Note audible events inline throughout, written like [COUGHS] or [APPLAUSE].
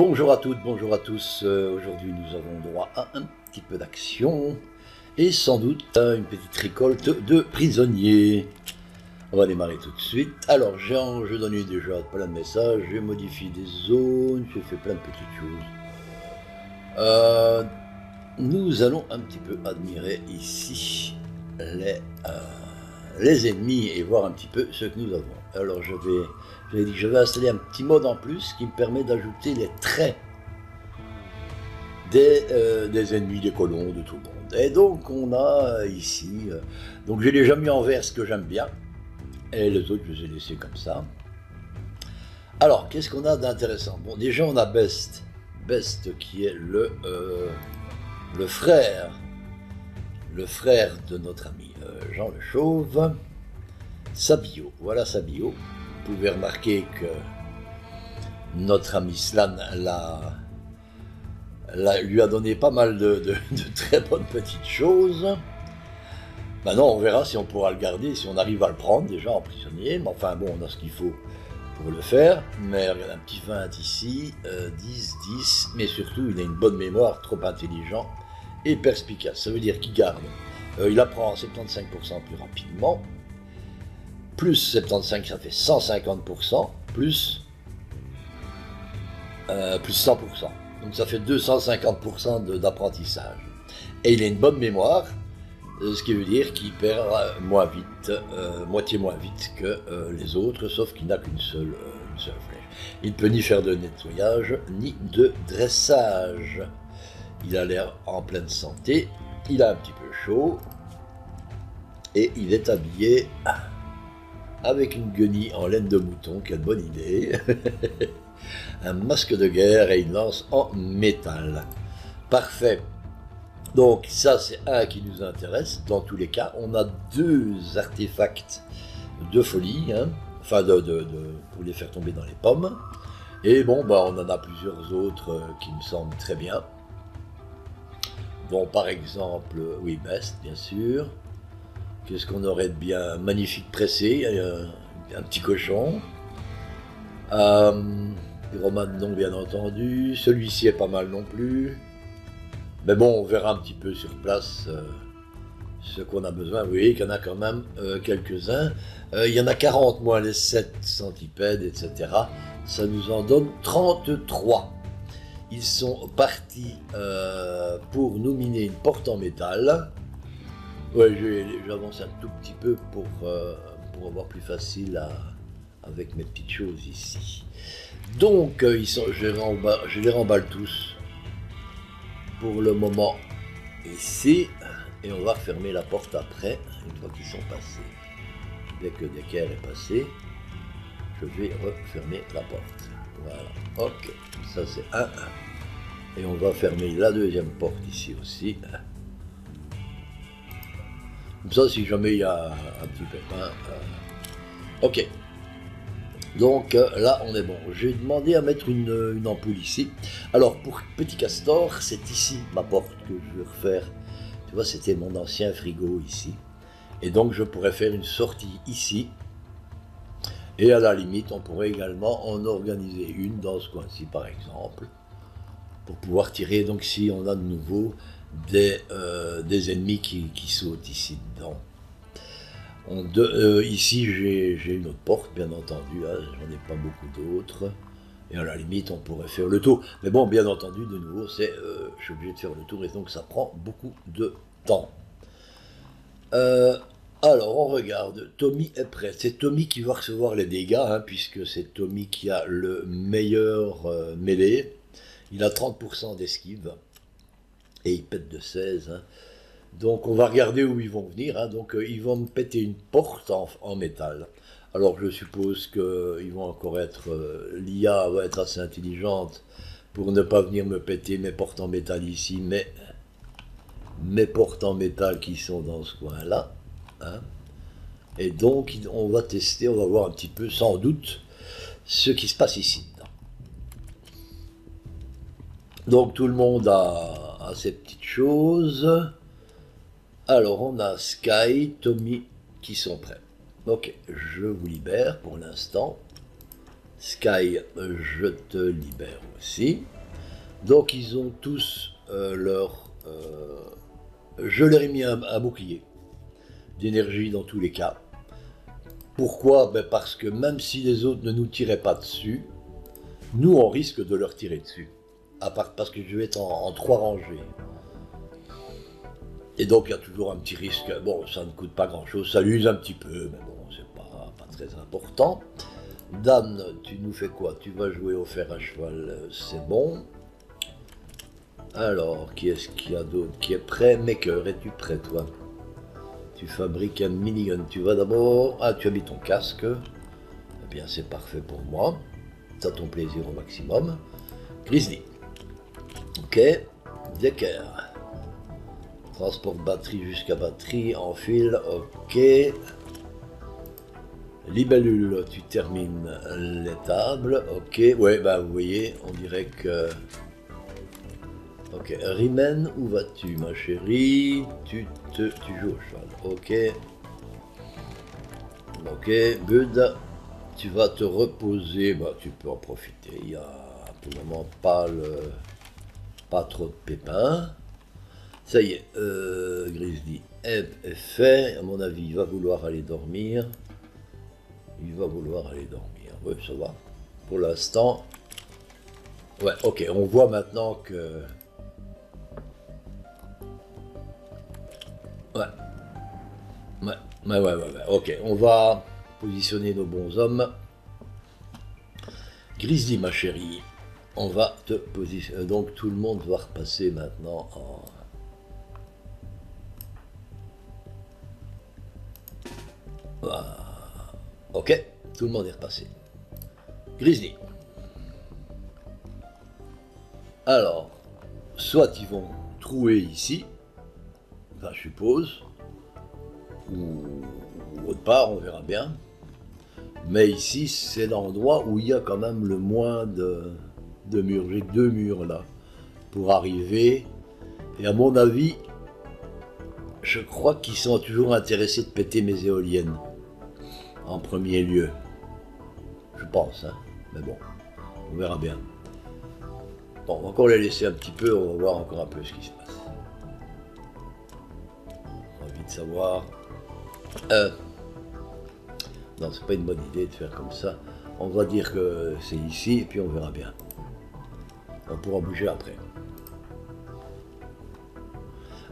Bonjour à toutes, bonjour à tous. Euh, Aujourd'hui, nous avons droit à un petit peu d'action et sans doute à une petite récolte de prisonniers. On va démarrer tout de suite. Alors, j'ai je donne déjà plein de messages, j'ai modifié des zones, j'ai fait plein de petites choses. Euh, nous allons un petit peu admirer ici les, euh, les ennemis et voir un petit peu ce que nous avons. Alors, je vais j'avais dit que je vais installer un petit mode en plus qui me permet d'ajouter les traits des, euh, ennemis, des colons, de tout le monde. Et donc on a ici, euh, donc j'ai déjà mis en vert ce que j'aime bien, et les autres je les ai laissés comme ça. Alors qu'est-ce qu'on a d'intéressant? Bon déjà on a Best, Best qui est le, euh, le frère, le frère de notre ami Jean le Chauve, Sabio, voilà Sabio pouvez remarquer que notre ami Slan lui a donné pas mal de, très bonnes petites choses. Maintenant, on verra si on pourra le garder, si on arrive à le prendre déjà en prisonnier. Mais enfin, bon, on a ce qu'il faut pour le faire. Mais regarde, un petit 20 ici, 10, euh, 10. Mais surtout, il a une bonne mémoire, trop intelligent et perspicace. Ça veut dire qu'il garde. Euh, il apprend 75% plus rapidement plus 75, ça fait 150%, plus, euh, plus 100%. Donc ça fait 250% d'apprentissage. Et il a une bonne mémoire, euh, ce qui veut dire qu'il perd euh, moins vite, moitié moins vite que les autres, sauf qu'il n'a qu'une seule, seule flèche. Il ne peut ni faire de nettoyage, ni de dressage. Il a l'air en pleine santé, il a un petit peu chaud, et il est habillé avec une guenille en laine de mouton, quelle bonne idée, [LAUGHS] un masque de guerre et une lance en métal. Parfait. Donc ça c'est un qui nous intéresse. Dans tous les cas, on a deux artefacts de folie, hein. enfin de, pour les faire tomber dans les pommes. Et bon, bah, on en a plusieurs autres euh, qui me semblent très bien. Bon, par exemple, oui, Best, bien sûr. Qu'est-ce qu'on aurait de bien magnifique pressé un, petit cochon. Euh, non, bien entendu. Celui-ci est pas mal non plus. Mais bon, on verra un petit peu sur place euh, ce qu'on a besoin. Vous voyez qu'il y en a quand même euh, quelques-uns. Euh, il y en a 40 moins les 7 centipèdes, etc. Ça nous en donne 33. Ils sont partis pour nous miner une porte en métal. Ouais, j'avance un tout petit peu pour, euh, pour avoir plus facile avec mes petites choses ici. Donc, euh, ils sont, je, les remballe tous pour le moment ici. Et on va refermer la porte après, une fois qu'ils sont passés. Dès que qu'elle est passée, je vais refermer la porte. Voilà, ok, ça c'est un. Et on va fermer la deuxième porte ici aussi. Ça, si jamais il y a un petit pépin. Euh, ok. Donc euh, là, on est bon. J'ai demandé à mettre une, ampoule ici. Alors, pour Petit Castor, c'est ici ma porte que je vais refaire. Tu vois, c'était mon ancien frigo ici. Et donc, je pourrais faire une sortie ici. Et à la limite, on pourrait également en organiser une dans ce coin-ci, par exemple. Pour pouvoir tirer, donc si on a de nouveau des, euh, des ennemis qui, qui, sautent ici dedans. Euh, ici, j'ai une autre porte, bien entendu, hein, j'en ai pas beaucoup d'autres. Et à la limite, on pourrait faire le tour. Mais bon, bien entendu, de nouveau, c'est, euh, je suis obligé de faire le tour et donc ça prend beaucoup de temps. alors, on regarde. Tommy est prêt. C'est Tommy qui va recevoir les dégâts, hein, puisque c'est Tommy qui a le meilleur mêlé. Il a 30% d'esquive et ils pètent de 16. Hein. Donc on va regarder où ils vont venir. Hein. Donc euh, ils vont me péter une porte en, métal. Alors je suppose qu'ils vont encore être... Euh, L'IA va être assez intelligente pour ne pas venir me péter mes portes en métal ici, mais mes portes en métal qui sont dans ce coin-là. Hein. Et donc on va tester, on va voir un petit peu, sans doute, ce qui se passe ici. Donc tout le monde a ces petites choses. Alors, on a Sky, Tommy qui sont prêts. Ok, je vous libère pour l'instant. Sky, je te libère aussi. Donc ils ont tous euh, leur... Euh, je leur ai mis un, bouclier d'énergie dans tous les cas. Pourquoi? Ben Parce que même si les autres ne nous tiraient pas dessus, nous on risque de leur tirer dessus. À part parce que je vais être en, trois rangées. Et donc il y a toujours un petit risque. Bon, ça ne coûte pas grand chose, ça l'use un petit peu, mais bon, c'est pas, pas très important. Dan, tu nous fais quoi? Tu vas jouer au fer à cheval, c'est bon. Alors, qui est-ce qu'il y a d'autre? Qui est prêt? Maker, es-tu prêt toi? Tu fabriques un minigun. Tu vas d'abord... Ah, tu as mis ton casque. Eh bien, c'est parfait pour moi. T'as ton plaisir au maximum. Grizzly. Ok. Decker. Transport batterie jusqu'à batterie en fil. Ok. Libellule, tu termines les tables. Ok. Ouais, bah vous voyez, on dirait que Ok, Rimen, où vas-tu ma chérie? Tu te, tu joues au cheval. Ok. Ok, Bud, tu vas te reposer. Bah, tu peux en profiter. Il n'y a pour le moment pas le, pas trop de pépins. Ça y est, euh, Grizzly est fait. À mon avis, il va vouloir aller dormir. Il va vouloir aller dormir. Oui, ça va. Pour l'instant. Ouais, ok. On voit maintenant que Ouais. Ouais, ouais, ouais, ouais, Ok, on va positionner nos bons hommes. Grizzly, ma chérie, on va te positionner. Donc tout le monde va repasser maintenant en. Ok, tout le monde est repassé. Grizzly. Alors, soit ils vont trouver ici, je suppose, ou, autre part, on verra bien. Mais ici, c'est l'endroit où il y a quand même le moins de, de murs. J'ai deux murs là pour arriver. Et à mon avis, je crois qu'ils sont toujours intéressés de péter mes éoliennes en premier lieu. Je pense, hein. Mais bon, on verra bien. Bon, on va encore les laisser un petit peu, on va voir encore un peu ce qui se passe savoir. Euh, non, c'est pas une bonne idée de faire comme ça. On va dire que c'est ici et puis on verra bien. On pourra bouger après.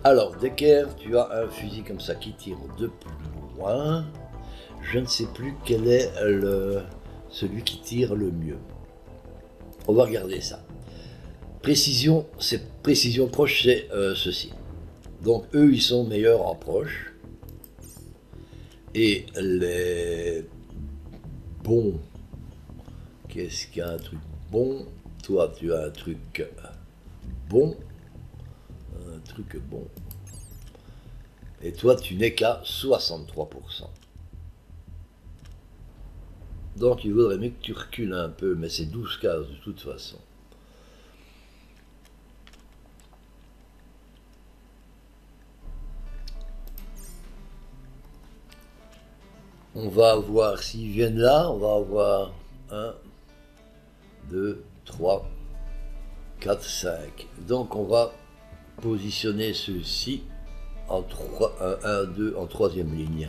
Alors, Decker, tu as un fusil comme ça qui tire de plus loin. Je ne sais plus quel est le, celui qui tire le mieux. On va regarder ça. Précision, c'est précision proche, c'est euh, ceci. Donc eux, ils sont meilleurs en proche. Et les bons, qu'est-ce qu'il y a un truc bon? Toi, tu as un truc bon. Un truc bon. Et toi, tu n'es qu'à 63%. Donc il vaudrait mieux que tu recules un peu, mais c'est 12 cases de toute façon. On va avoir, s'ils viennent là, on va avoir 1, 2, 3, 4, 5. Donc on va positionner ceux-ci en 3, 1, 1, 2, en troisième ligne.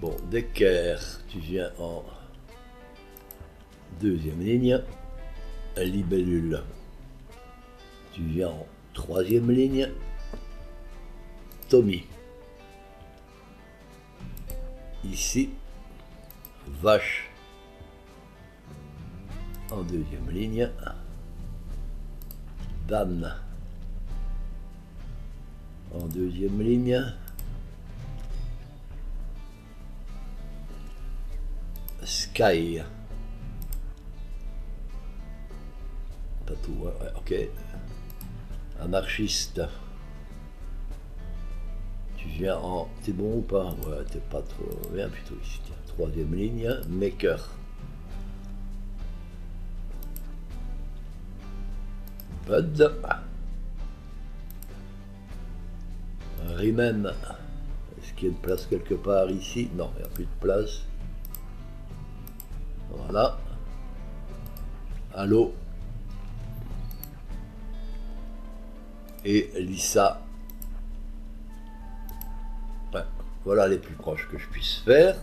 Bon, Decker, tu viens en deuxième ligne. Libellule, tu viens en troisième ligne. Tommy, ici, vache en deuxième ligne, Dan en deuxième ligne, Sky, pas tout, ouais, ok, anarchiste viens en. T'es bon ou pas? Ouais, t'es pas trop. Viens plutôt ici. Troisième ligne, maker. Bud. Est-ce qu'il y a une place quelque part ici? Non, il n'y a plus de place. Voilà. Allo. Et Lisa. voilà les plus proches que je puisse faire.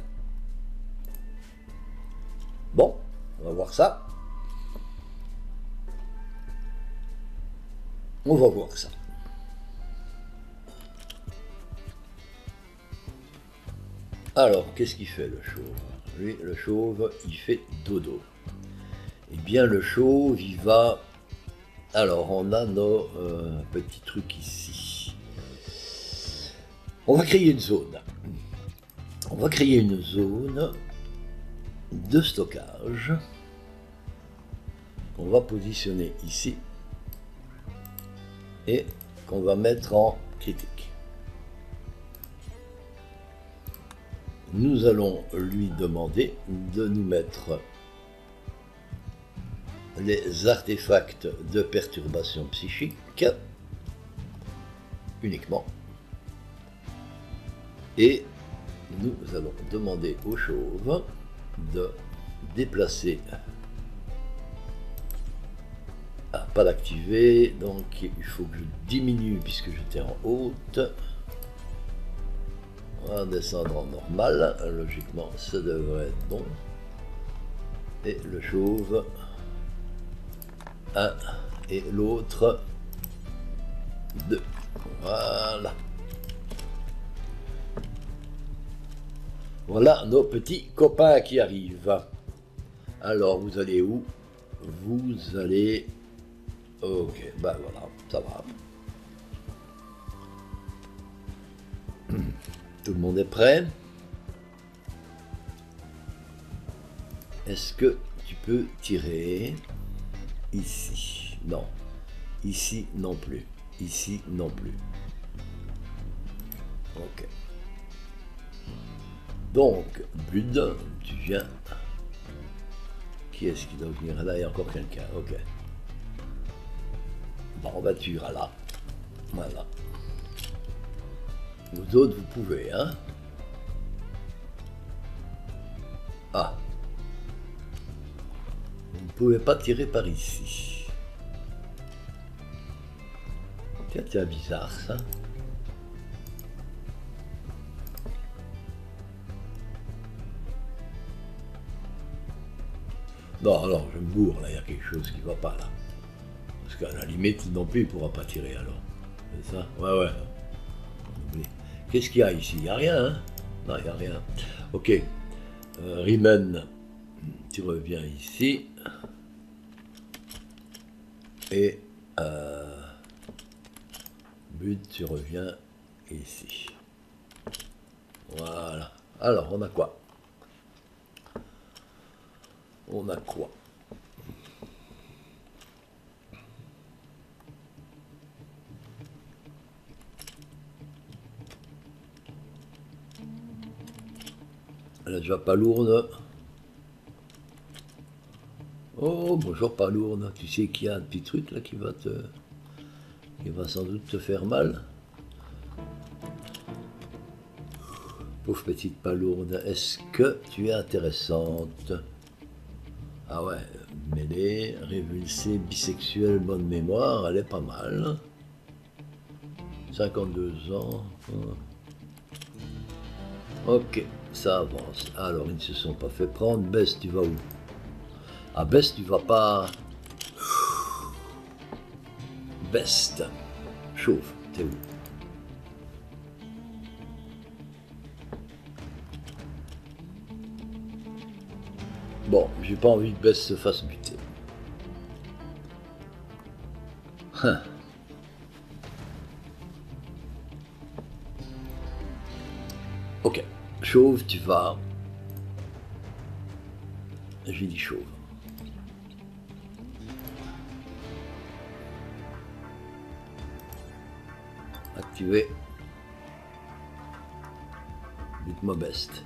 Bon, on va voir ça. On va voir ça. Alors, qu'est-ce qu'il fait le chauve? Lui, le chauve, il fait dodo. Eh bien, le chauve, il va... Alors, on a nos euh, petits trucs ici. On va créer une zone. On va créer une zone de stockage qu'on va positionner ici et qu'on va mettre en critique. Nous allons lui demander de nous mettre les artefacts de perturbation psychique uniquement. Et nous allons demander au chauve de déplacer pas d'activer donc il faut que je diminue puisque j'étais en haute. On va descendre en normal logiquement ça devrait être bon. Et le chauve un et l'autre deux. Voilà. Voilà nos petits copains qui arrivent. Alors, vous allez où? Vous allez... Ok, ben voilà, ça va. [CLEARS THROAT] Tout le monde est prêt? Est-ce que tu peux tirer ici? Non. Ici non plus. Ici non plus. Ok. Donc, Bud, tu viens. Qui est-ce qui doit venir? Là, il y a encore quelqu'un. Ok. Bon, bah, tu iras là. Voilà. Vous autres, vous pouvez, hein Ah. Vous ne pouvez pas tirer par ici. Tiens, c'est bizarre, ça. Non, alors je me bourre, là, il y a quelque chose qui ne va pas là. La limite, non plus, il pourra pas tirer alors. C'est ça Ouais, ouais. Qu'est-ce qu'il y a ici? Il n'y a rien, hein? Non, il n'y a rien. Ok. Euh, Rimen, tu reviens ici. Et euh, Bud, tu reviens ici. Voilà. Alors, on a quoi? On a quoi? Elle est déjà pas lourde. Oh, bonjour pas lourde. Tu sais qu'il y a un petit truc là qui va te. qui va sans doute te faire mal. Pauvre petite palourde, est-ce que tu es intéressante? Ah ouais, mêlée, révulsée, bisexuelle, bonne mémoire, elle est pas mal. 52 ans. Ok, ça avance. Alors, ils ne se sont pas fait prendre. Bess, tu vas où? Ah, Bess, tu vas pas... Best. Chauffe, t'es où? Bon, j'ai pas envie que Bess se fasse. Chauve, tu vas. J'ai dit chauve. Activer. Dites-moi best.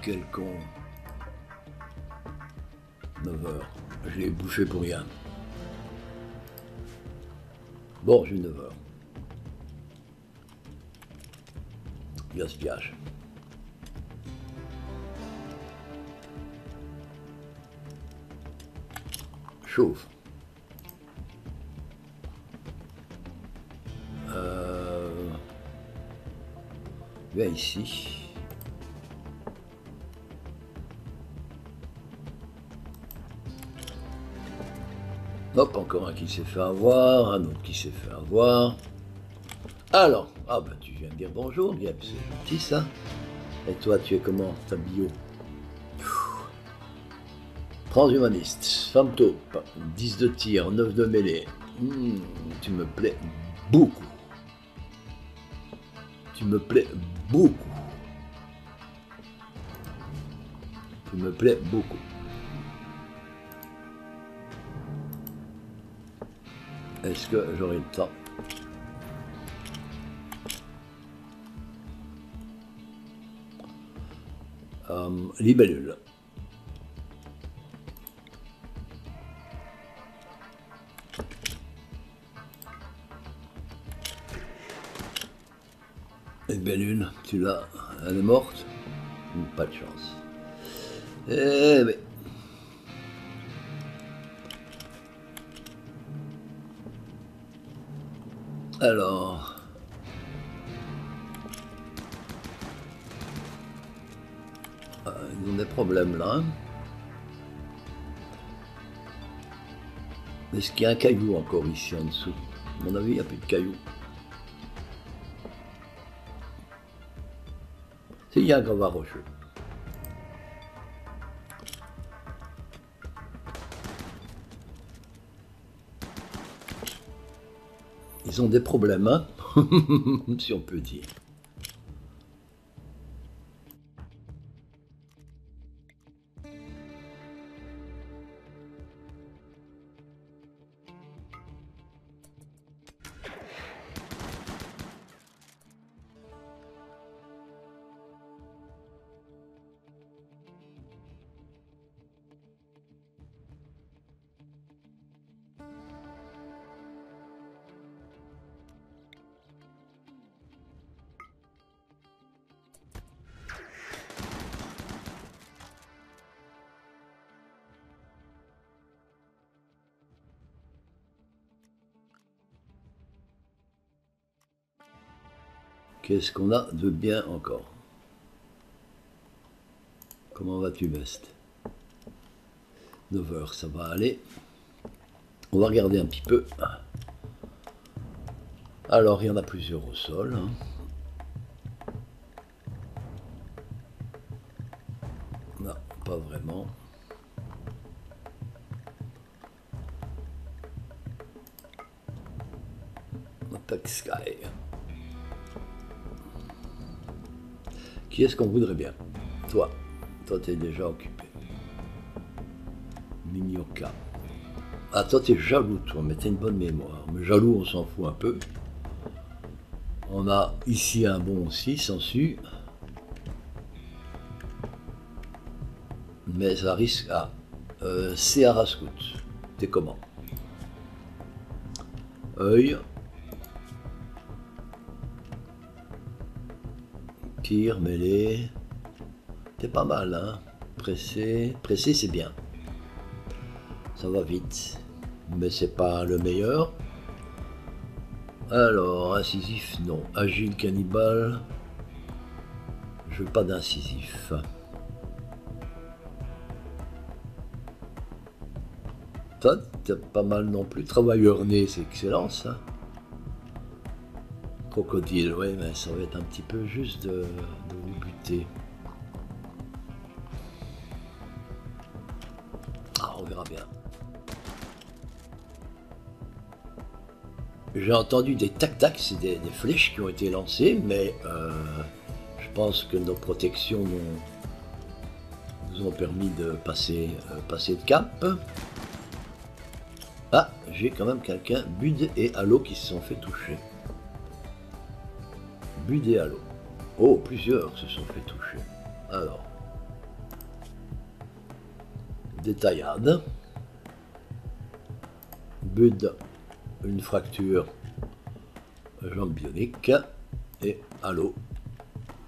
quel con. 9 heures. Je l'ai bouffé pour rien. Bon, je vais le voir. Gaspillage. Chauffe. Euh, viens ici. Hop, encore un qui s'est fait avoir, un autre qui s'est fait avoir. Alors, ah bah tu viens de dire bonjour, Gab, c'est gentil ça. Et toi, tu es comment, ta bio? Transhumaniste, femme taupe, 10 de tir, 9 de mêlée. Hmm, tu me plais beaucoup. Tu me plais beaucoup. Tu me plais beaucoup. Est-ce que j'aurai le temps euh, Libellule. Libellule, tu l'as Elle est morte Pas de chance. Eh Alors. Ah, ils ont des problèmes là. Est-ce qu'il y a un caillou encore ici en dessous? À mon avis, il n'y a plus de cailloux. S'il y a un grand rocheux. Ils ont des problèmes, hein [LAUGHS] si on peut dire. Qu'est-ce qu'on a de bien encore? Comment vas-tu, Best? 9 heures, ça va aller. On va regarder un petit peu. Alors, il y en a plusieurs au sol. Hein. Est-ce qu'on voudrait bien? Toi. Toi, t'es déjà occupé. Minyoka. Ah, toi, t'es jaloux, toi, mais t'as une bonne mémoire. Mais jaloux, on s'en fout un peu. On a ici un bon aussi, sans su. Mais ça risque. Ah, euh. T'es comment? Œil. Tir. C'est pas mal, hein Pressé. Pressé, c'est bien. Ça va vite. Mais c'est pas le meilleur. Alors, incisif, non. Agile, cannibale. Je veux pas d'incisif. T'as pas mal non plus. Travailleur né, c'est excellent ça. Crocodile, ouais, mais ça va être un petit peu juste de, vous buter. Ah, on verra bien. J'ai entendu des tac-tac, c'est des, flèches qui ont été lancées, mais euh, je pense que nos protections nous, ont permis de passer, euh, passer de cap. Ah, j'ai quand même quelqu'un, Bud et Halo, qui se sont fait toucher. Budé à l'eau. Oh, plusieurs se sont fait toucher. Alors. Détaillade. Bud, une fracture jambe bionique. Et Halo,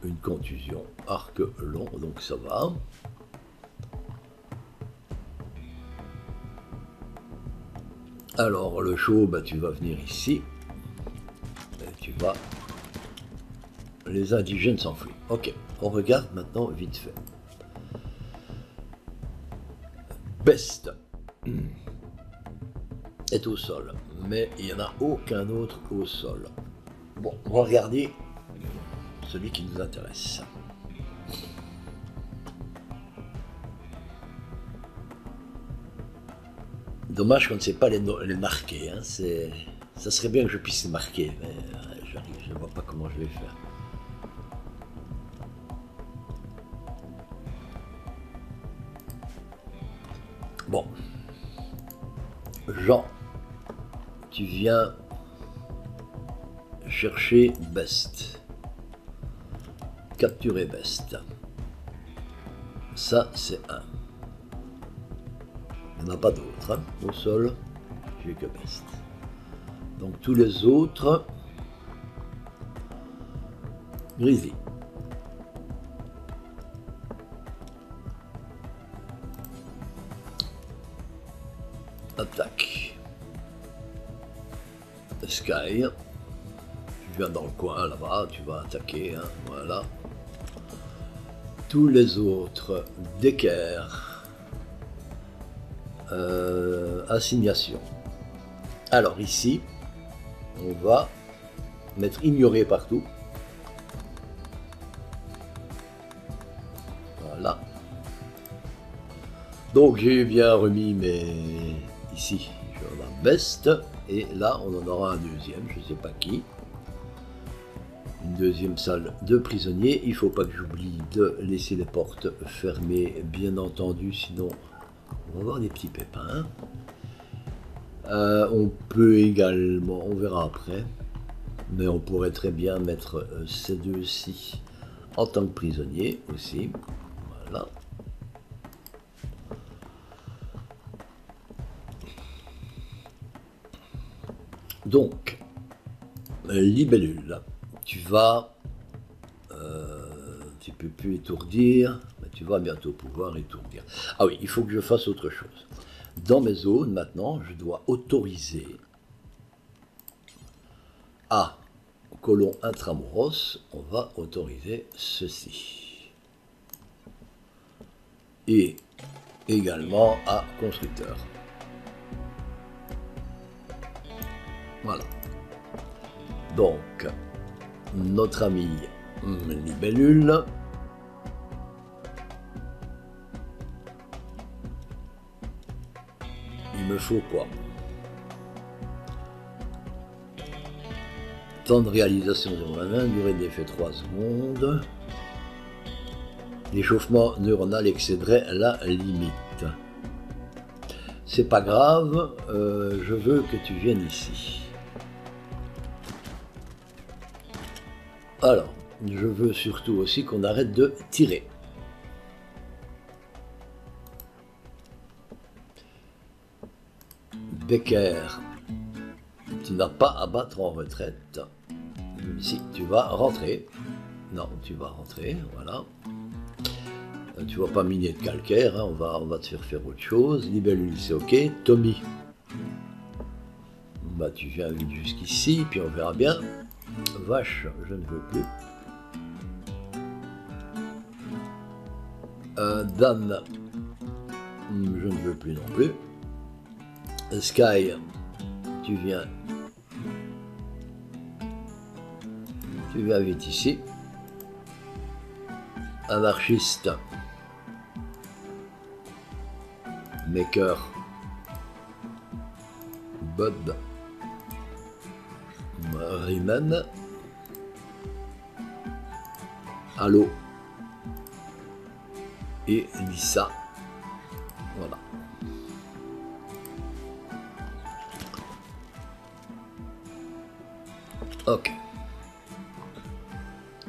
une contusion arc long, donc ça va. Alors le chaud, bah, tu vas venir ici. Et tu vas... Les indigènes s'enfuient. Ok, on regarde maintenant vite fait. Best [CLEARS THROAT] est au sol, mais il n'y en a aucun autre au sol. Bon, on va regarder celui qui nous intéresse. Dommage qu'on ne sait pas les, marquer. Hein. Ça serait bien que je puisse les marquer, mais euh, je ne vois pas comment je vais faire. Chercher Best. Capturer Best. Ça, c'est un. Il n'y en a pas d'autres. Hein. Au sol, j'ai que Best. Donc tous les autres, Grizzly. Là-bas, tu vas attaquer. Hein, voilà. Tous les autres, d'équerre. Euh, assignation. Alors ici, on va mettre ignoré partout. Voilà. Donc j'ai bien remis mes ici, je la best, et là on en aura un deuxième, je sais pas qui. Deuxième salle de prisonniers. Il faut pas que j'oublie de laisser les portes fermées, bien entendu, sinon on va avoir des petits pépins. Euh, on peut également, on verra après, mais on pourrait très bien mettre euh, ces deux-ci en tant que prisonniers aussi. Voilà. Donc, libellule, tu vas, euh, tu peux plus étourdir, mais tu vas bientôt pouvoir étourdir. Ah oui, il faut que je fasse autre chose. Dans mes zones, maintenant, je dois autoriser à colon intramuros, on va autoriser ceci. Et également à constructeur. Voilà. Donc, notre ami libellule. Il me faut quoi? Temps de réalisation 0,20, durée d'effet 3 secondes. L'échauffement neuronal excéderait la limite. C'est pas grave, euh, je veux que tu viennes ici. Alors, je veux surtout aussi qu'on arrête de tirer. Becker, tu n'as pas à battre en retraite. Si, tu vas rentrer. Non, tu vas rentrer, voilà. Euh, tu vas pas miner de calcaire, hein, on, va, te faire faire autre chose. Libellule, c'est ok. Tommy, bah, tu viens jusqu'ici, puis on verra bien. Vache, je ne veux plus. Euh, Dan, je ne veux plus non plus. Sky, tu viens. Tu viens vite ici. Anarchiste. Maker. Bob. Riemann. Allo. Et Lisa. Voilà. Ok.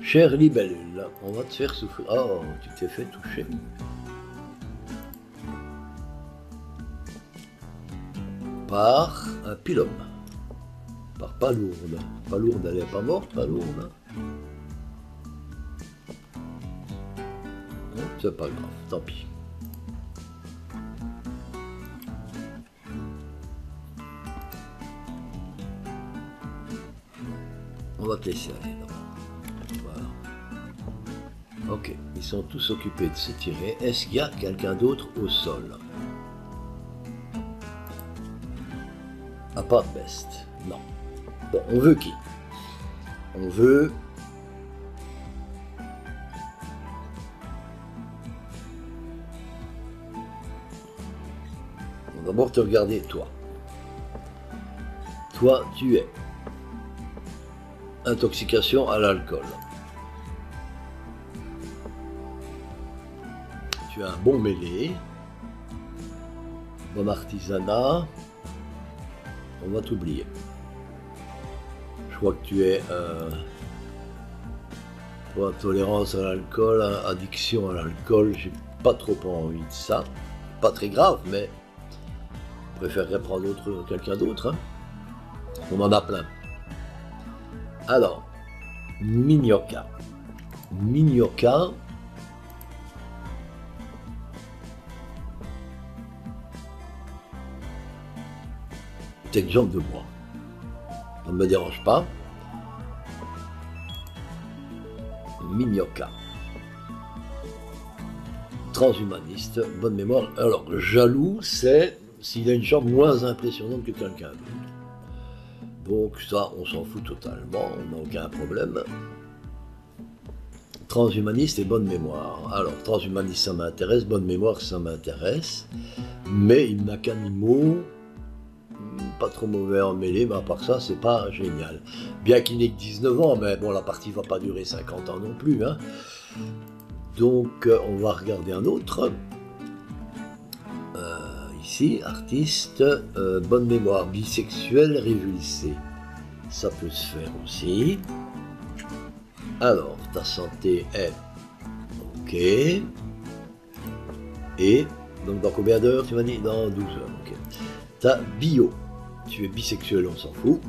Cher libellule, on va te faire souffrir. Oh, tu t'es fait toucher. Par un pilum pas lourde. Pas lourde, elle n'est pas morte, pas lourde. Hein. Hein, c'est pas grave, tant pis. On va te laisser aller. Voilà. Ok, ils sont tous occupés de se tirer. Est-ce qu'il y a quelqu'un d'autre au sol? À part Best, non. Bon, on veut qui? On veut On va d'abord te regarder toi. Toi, tu es intoxication à l'alcool. Tu as un bon mêlé, bon artisanat, on va t'oublier. Crois que tu es euh, tolérance à l'alcool, addiction à l'alcool, j'ai pas trop envie de ça. Pas très grave, mais je préférerais prendre quelqu'un d'autre. Hein. On en a plein. Alors, Minyoka. Minyoka. exemple de moi. Ne me dérange pas. Minyoka. Transhumaniste, bonne mémoire. Alors, jaloux, c'est s'il a une jambe moins impressionnante que quelqu'un d'autre. Donc ça, on s'en fout totalement, on n'a aucun problème. Transhumaniste et bonne mémoire. Alors, transhumaniste, ça m'intéresse, bonne mémoire, ça m'intéresse. Mais il n'a qu'un mot, pas trop mauvais en mêlée, mais à part ça, c'est pas génial. Bien qu'il n'ait que 19 ans, mais bon, la partie va pas durer 50 ans non plus. Hein. Donc, euh, on va regarder un autre artiste, euh, bonne mémoire, bisexuel, révulsé. Ça peut se faire aussi. Alors, ta santé est OK. Et, donc dans combien d'heures tu m'as dit? Dans 12 heures, OK. Ta bio, tu es bisexuel, on s'en fout.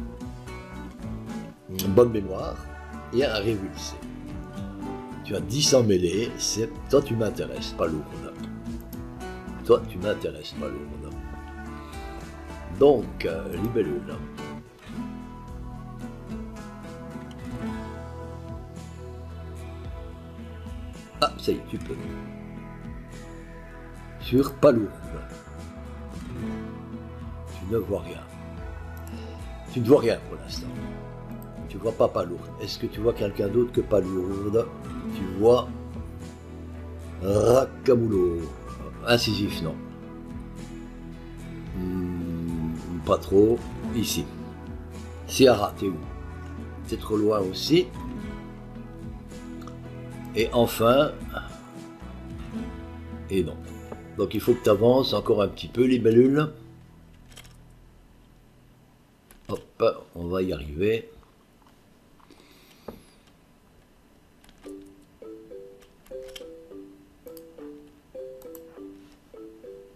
Bonne mémoire. Et un révulsé. Tu as 10 ans mêlés, c'est toi tu m'intéresses, pas lourd. Toi, tu m'intéresses pas lourd. Donc, euh, libellule. Ah, ça y est, tu peux. Sur Palourde. Tu ne vois rien. Tu ne vois rien pour l'instant. Tu vois pas Palourde. Est-ce que tu vois quelqu'un d'autre que Palourde Tu vois Rakamulo. Incisif, non. Hmm, pas trop. Ici. Ciara, t'es où? C'est trop loin aussi. Et enfin... Et non. Donc il faut que tu avances encore un petit peu, les. On va y arriver.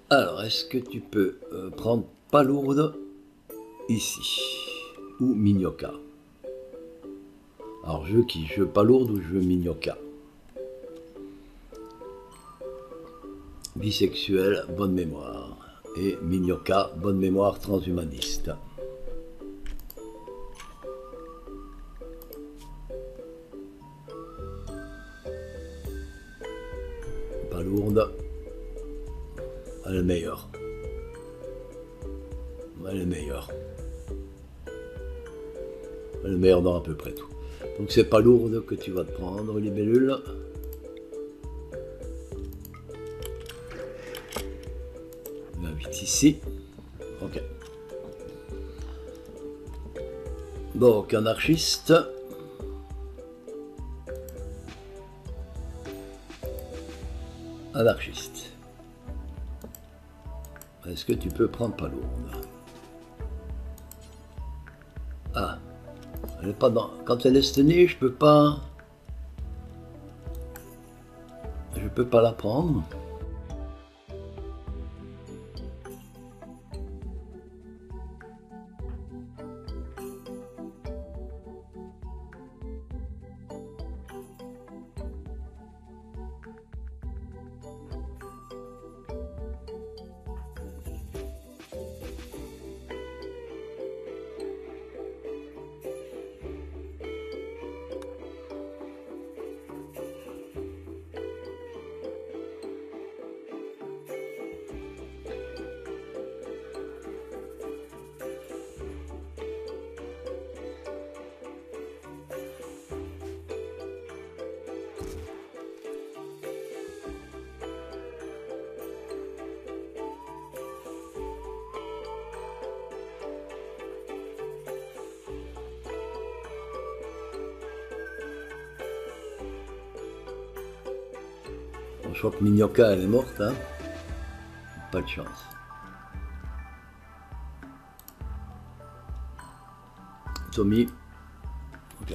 Alors, est-ce que tu peux euh, prendre Palourde ici ou Mignoka Alors, je veux qui? Je veux Palourde ou je veux Mignoka Bisexuel, bonne mémoire. Et Mignoka, bonne mémoire transhumaniste. C'est pas lourde que tu vas te prendre, les bellules. On vite ici. Ok. Donc anarchiste. Anarchiste. Est-ce que tu peux prendre pas lourde? Pas. Quand elle est tenue, je peux pas. Je peux pas la prendre. Mignoka, elle est morte, hein. Pas de chance. Tommy. Ok.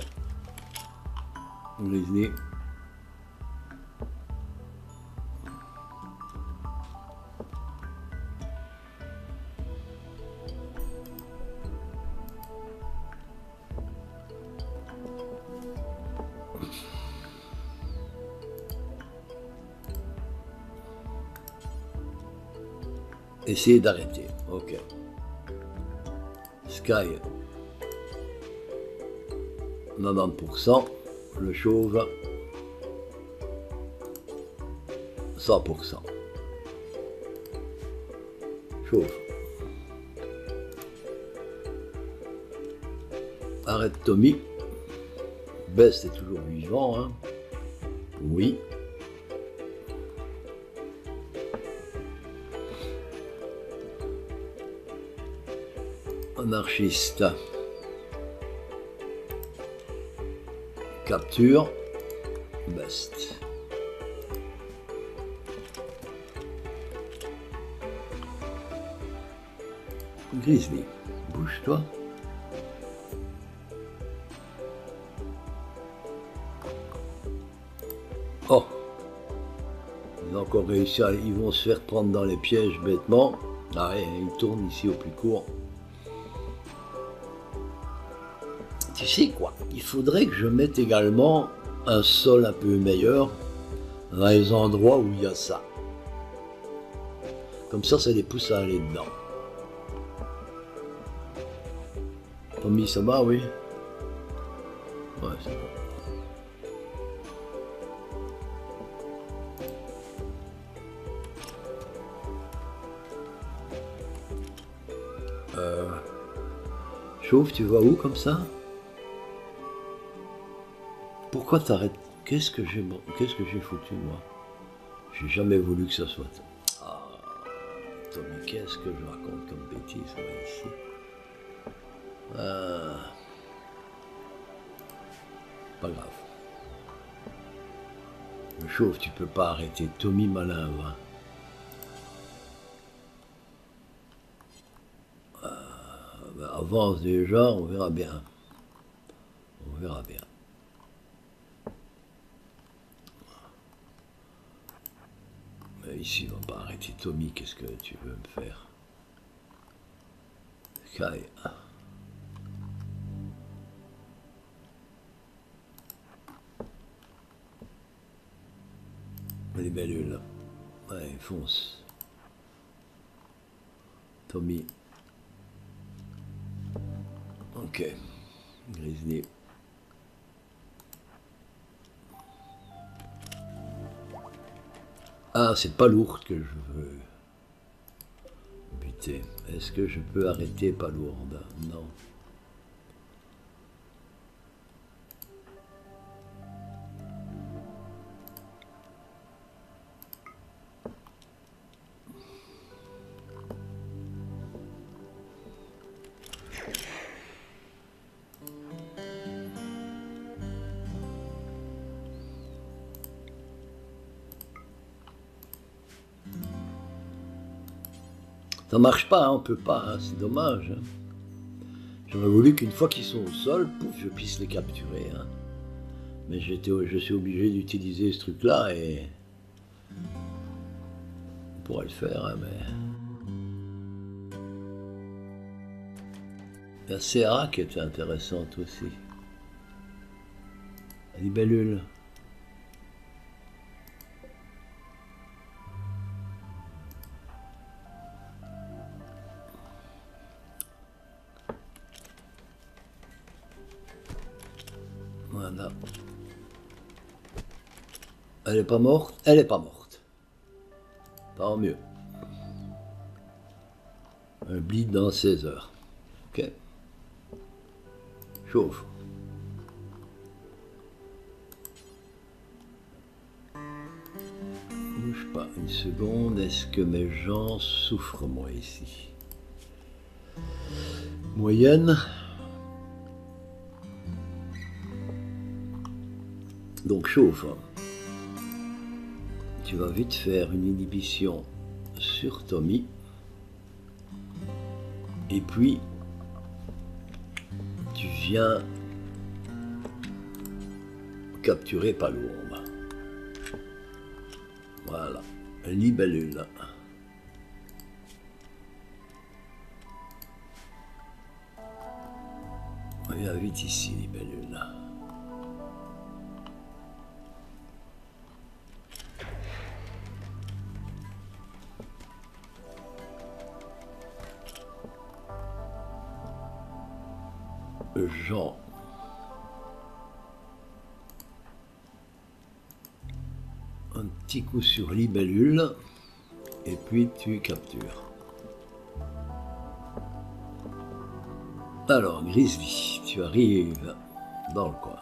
Grizzly. Essayez d'arrêter. Ok. Sky. 90%. Le chauve. 100%. Chauve. Arrête Tommy. Best est toujours vivant. Hein. Oui. Anarchiste. Capture. Best. Grizzly, bouge-toi. Oh Ils ont encore réussi à... Ils vont se faire prendre dans les pièges bêtement. Ah ils tournent ici au plus court. Quoi Il faudrait que je mette également un sol un peu meilleur dans les endroits où il y a ça. Comme ça, ça les pousse à aller dedans. Tommy, ça va, oui Ouais, c'est bon. Euh... Chauffe, tu vas où comme ça? T'arrêtes? Qu'est-ce que j'ai qu'est-ce que j'ai foutu moi? J'ai jamais voulu que ça soit. Ah, qu'est-ce que je raconte comme bêtise ici? Ah. Pas grave. Le chauve, tu peux pas arrêter. Tommy malin. Ah, ben, avance déjà, on verra bien. On verra bien. Ici, on va pas arrêter Tommy, qu'est-ce que tu veux me faire? Kai. Les bellules. Ouais, fonce. Tommy. Ok. Grizzly. Ah, c'est pas lourd que je veux buter. Est-ce que je peux arrêter pas lourde Non. Ça marche pas, hein, on peut pas, hein, c'est dommage. Hein. J'aurais voulu qu'une fois qu'ils sont au sol, pouf, je puisse les capturer. Mais je suis obligé d'utiliser ce truc-là et on pourrait le faire, mais. Il y a Serra qui était intéressante aussi. Libellule. Pas morte Elle n'est pas morte. Tant mieux. Un bleed dans 16 heures. Ok. Chauffe. Bouge pas une seconde. Est-ce que mes gens souffrent moi ici? Moyenne. Donc chauffe tu vas vite faire une inhibition sur Tommy. Et puis, tu viens capturer Palourbe. Voilà, libellule. Viens vite ici, libellule. Coup sur libellule et puis tu captures. Alors, Grizzly, tu arrives dans le coin.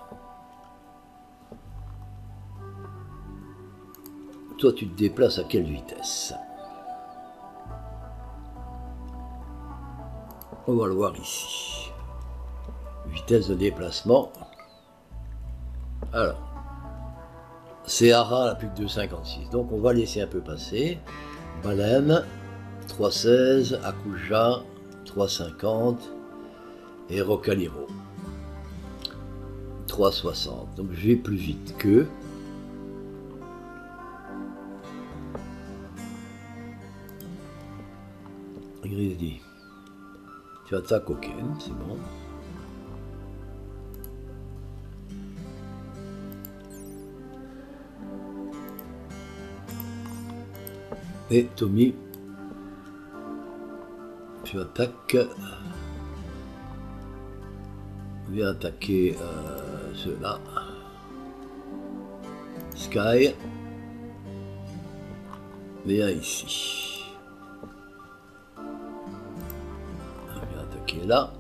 Toi, tu te déplaces à quelle vitesse? On va le voir ici. Vitesse de déplacement. Alors, c'est Ara la plus que 2,56. Donc on va laisser un peu passer. Baleine, 3,16. Akuja, 3,50. Et Rocaliro, 3,60. Donc je vais plus vite que. Grizzly. Tu attaques, ok, c'est bon. Et Tommy, tu attaques. Viens attaquer euh, ceux-là. Sky. Viens ici. Viens attaquer là.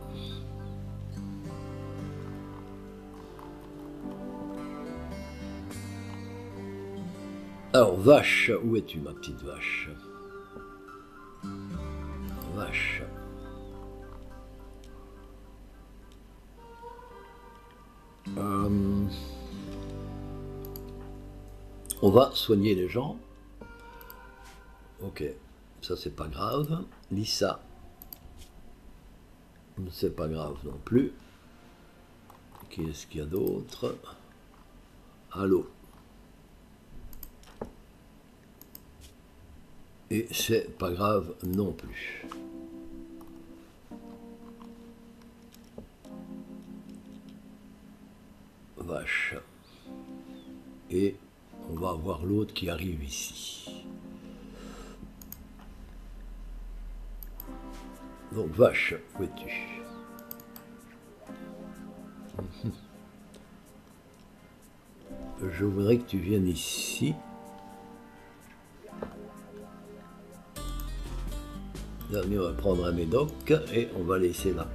Alors, vache, où es-tu, ma petite vache Vache. Euh, on va soigner les gens. Ok, ça c'est pas grave. Lisa, c'est pas grave non plus. Qu'est-ce qu'il y a d'autre? Allô? Et c'est pas grave non plus. Vache. Et on va voir l'autre qui arrive ici. Donc vache, où es-tu? [LAUGHS] Je voudrais que tu viennes ici. Là, on va prendre un médoc et on va laisser la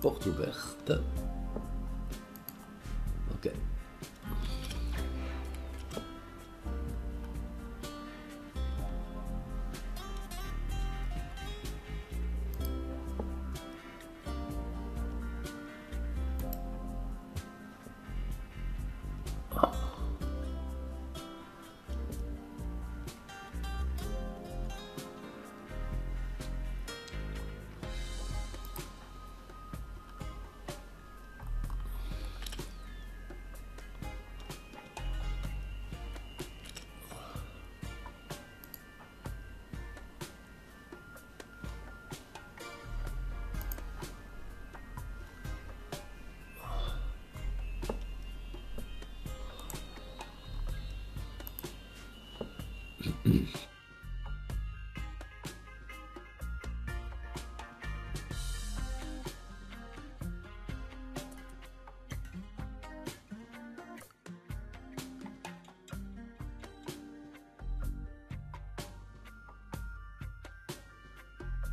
porte ouverte.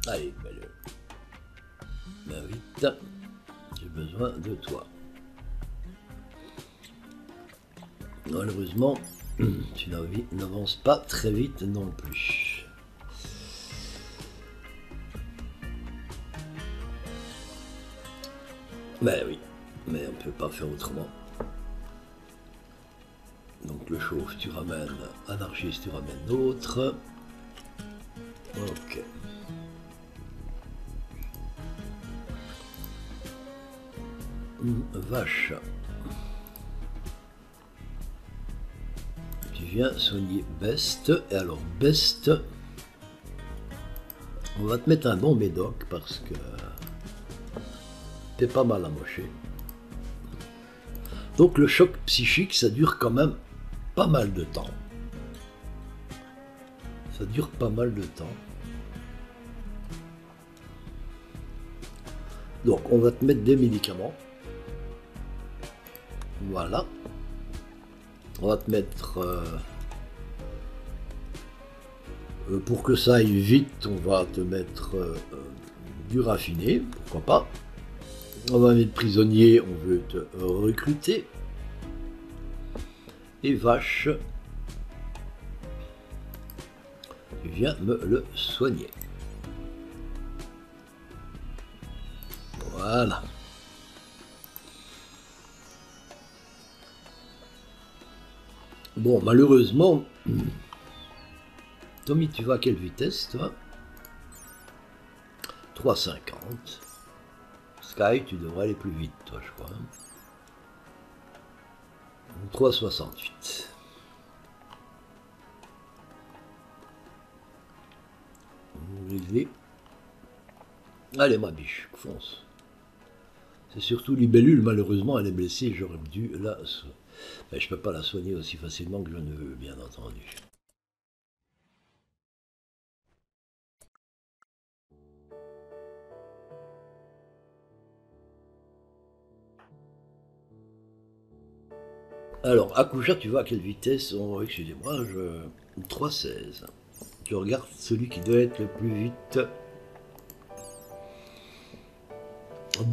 Allez, belle. Ben vite, j'ai besoin de toi. Malheureusement, [CLEARS THROAT] tu n'avances pas très vite non plus. Ben oui, mais on peut pas faire autrement. Donc le chauffe, tu ramènes anarchiste, tu ramènes l'autre. Ok. Vache. Tu viens soigner Best. Et alors, Best, on va te mettre un bon médoc parce que t'es pas mal amoché. Donc le choc psychique, ça dure quand même pas mal de temps. Ça dure pas mal de temps. Donc on va te mettre des médicaments. Voilà. On va te mettre... Euh, euh, pour que ça aille vite, on va te mettre euh, du raffiné, pourquoi pas. On va mettre prisonnier, on veut te recruter. Et vache, viens me le soigner. Voilà. Bon, malheureusement, Tommy, tu vas à quelle vitesse, toi? 3,50. Sky, tu devrais aller plus vite, toi, je crois. 3,68. Allez, ma biche, fonce. C'est surtout libellule, malheureusement, elle est blessée, j'aurais dû la... Mais je ne peux pas la soigner aussi facilement que je ne veux, bien entendu. Alors, Akuja, tu vois à quelle vitesse oh, Excusez-moi, je... 3,16. Tu regardes celui qui doit être le plus vite.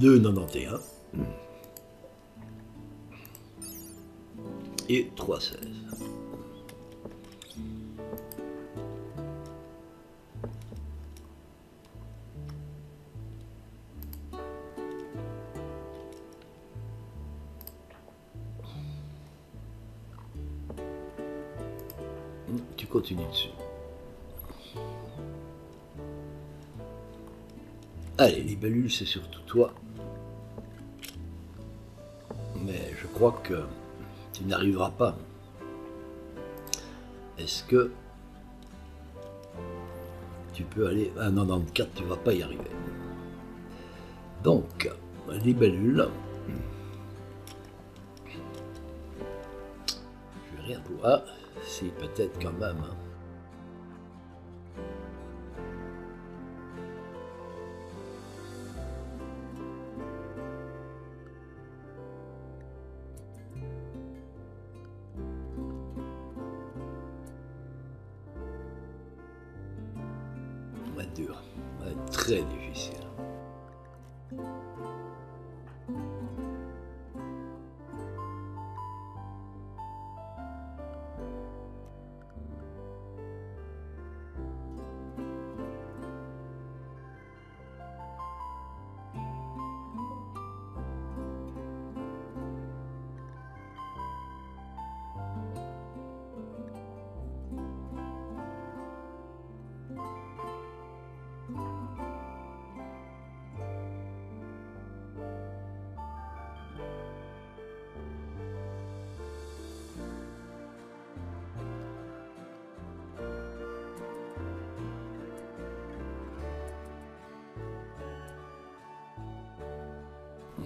2,91. Et 3,16. Tu continues dessus. Allez, libellule, c'est surtout toi. Mais je crois que tu n'arriveras pas. Est-ce que tu peux aller à 94 Tu vas pas y arriver? Donc, libellule. Je vais rien pour. Ah, si, peut-être quand même. Hein.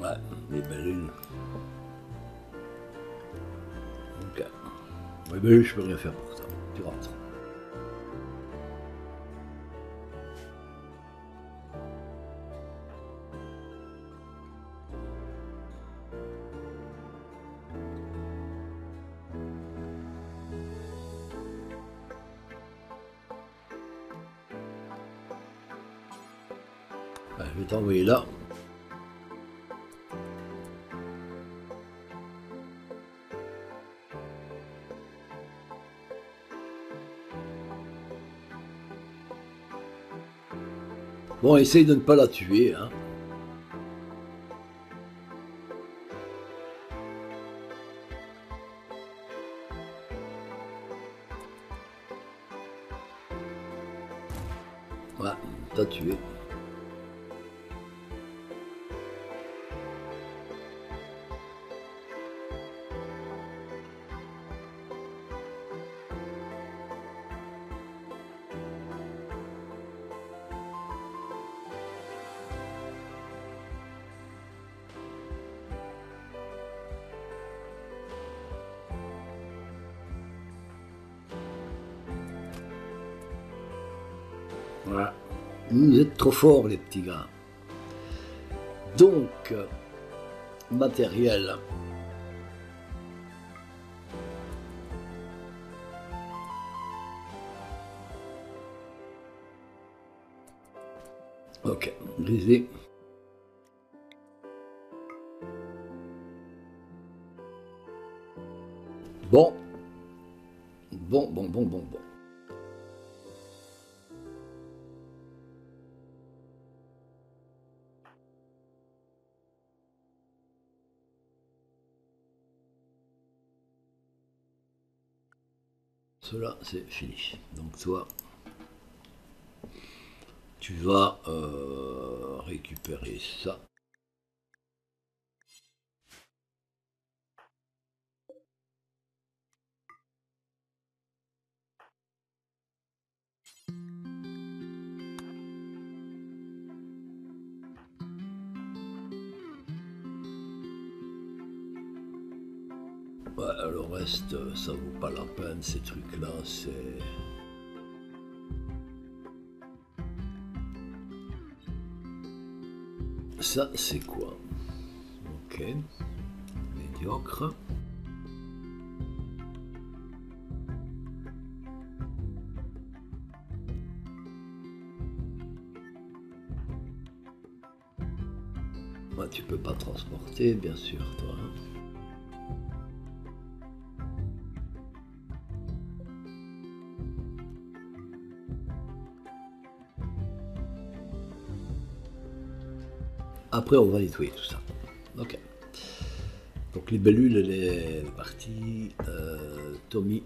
Ouais, les belles Ok. Les belles je peux rien faire pour ça. Essaye de ne pas la tuer. Hein. Forts, les petits gars. Donc, euh, matériel. Ok, grisé. Bon. Bon, bon, bon, bon, bon. Cela, c'est fini. Donc toi, tu vas euh, récupérer ça. Ça vaut pas la peine, ces trucs-là, c'est... Ça, c'est quoi? Ok. Médiocre. Ouais, tu peux pas transporter, bien sûr, toi. Après, on va nettoyer tout ça. Ok. Donc, les bellules, elle est partie. Euh, Tommy,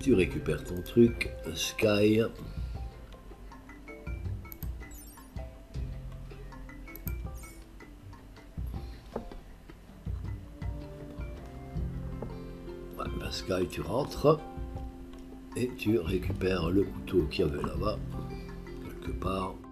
tu récupères ton truc. Sky. Ouais, ben Sky, tu rentres. Et tu récupères le couteau qu'il y avait là-bas quelque.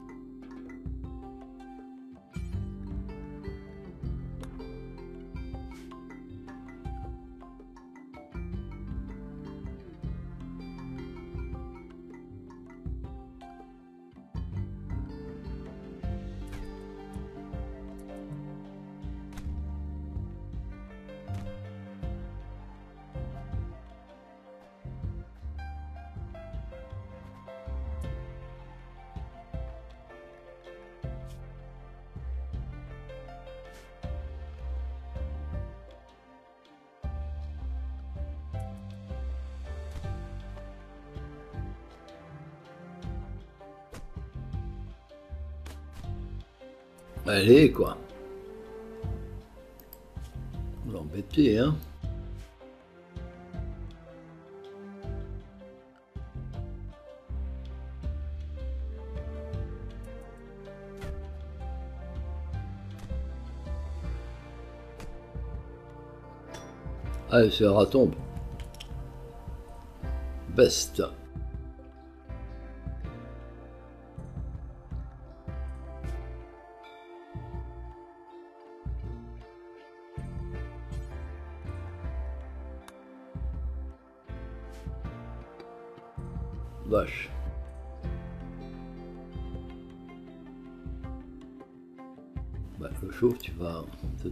Allez, quoi. L'embêter, hein. Allez, c'est un tombe. Best.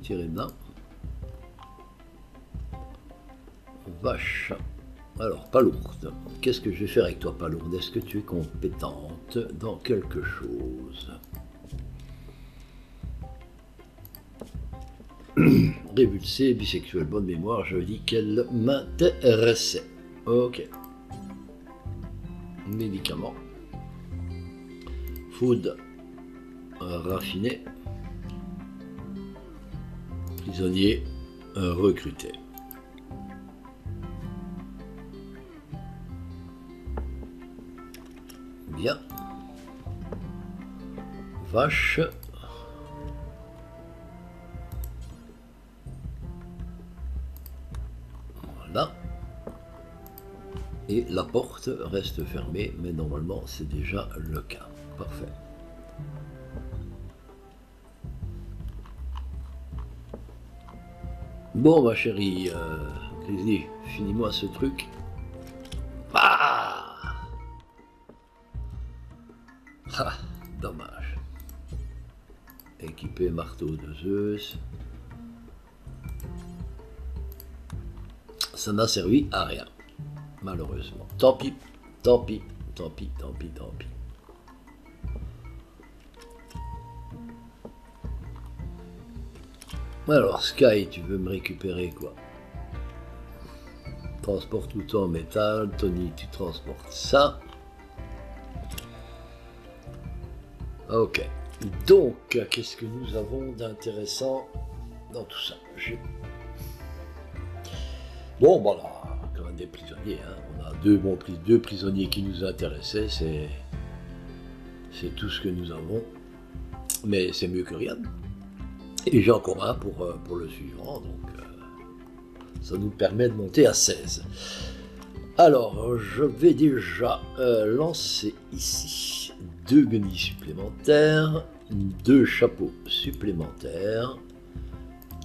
Tirer. Vache. Alors, palourde. Qu'est-ce que je vais faire avec toi, palourde? Est-ce que tu es compétente dans quelque chose? [COUGHS] Révulsé, bisexuel, bonne mémoire, je dis qu'elle m'intéressait. Ok. Médicaments. Food raffiné. Prisonnier euh, recruté. bien. Vache. Voilà. Et la porte reste fermée, mais normalement c'est déjà le cas. Parfait. Bon ma chérie, euh, finis-moi ce truc. Ah, ah Dommage. Équipé marteau de Zeus. Ça n'a servi à rien, malheureusement. Tant pis, tant pis, tant pis, tant pis, tant pis. Alors, Sky, tu veux me récupérer quoi Transporte tout en métal. Tony, tu transportes ça. Ok. Donc, qu'est-ce que nous avons d'intéressant dans tout ça? Bon, voilà, quand même des prisonniers. Hein. On a deux, deux prisonniers qui nous intéressaient. C'est tout ce que nous avons. Mais c'est mieux que rien. Et encore un pour, euh, pour le suivant. Donc, euh, ça nous permet de monter à 16. Alors, je vais déjà euh, lancer ici deux guenilles supplémentaires, deux chapeaux supplémentaires,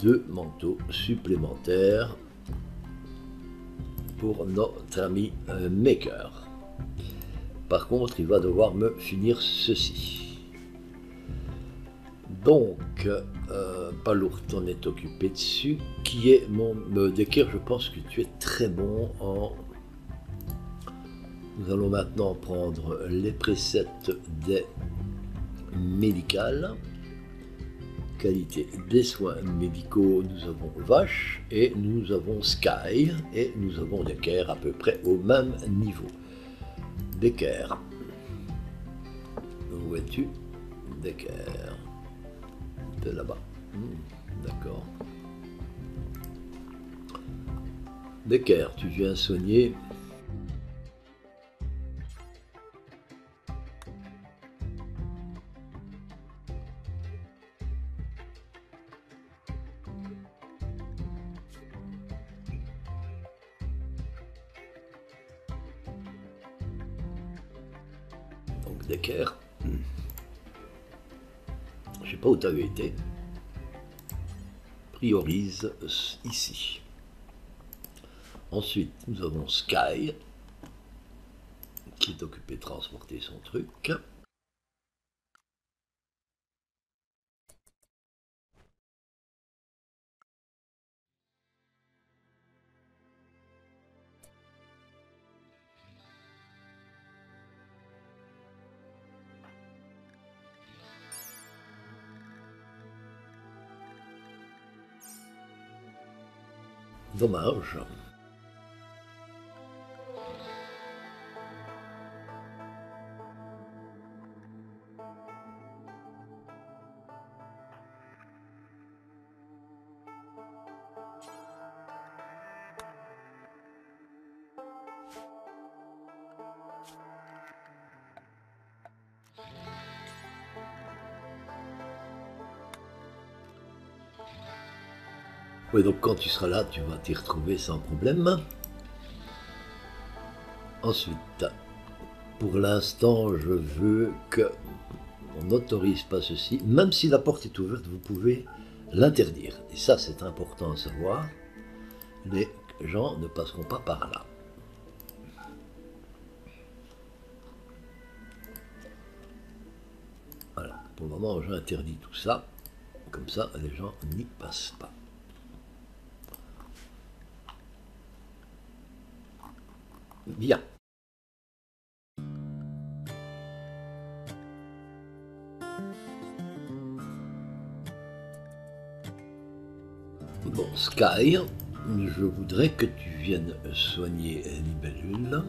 deux manteaux supplémentaires pour notre ami Maker. Par contre, il va devoir me finir ceci. Donc, euh, Palour t'en est occupé dessus, qui est mon me Je pense que tu es très bon en. Nous allons maintenant prendre les préceptes des médicales. Qualité des soins médicaux, nous avons Vache et nous avons Sky et nous avons Decker à peu près au même niveau. Decker. Où es-tu? Decker là-bas. Hmm, d'accord. Becker, tu viens soigner. Tu avais été. Priorise ici. Ensuite, nous avons Sky, qui est occupé de transporter son truc. Dommage. Oui, donc quand tu seras là, tu vas t'y retrouver sans problème. Ensuite, pour l'instant, je veux que on n'autorise pas ceci. Même si la porte est ouverte, vous pouvez l'interdire. Et ça, c'est important à savoir. Les gens ne passeront pas par là. Voilà, pour le moment, j'interdis tout ça. Comme ça, les gens n'y passent pas. Bien. Bon, Sky, je voudrais que tu viennes soigner Libellule.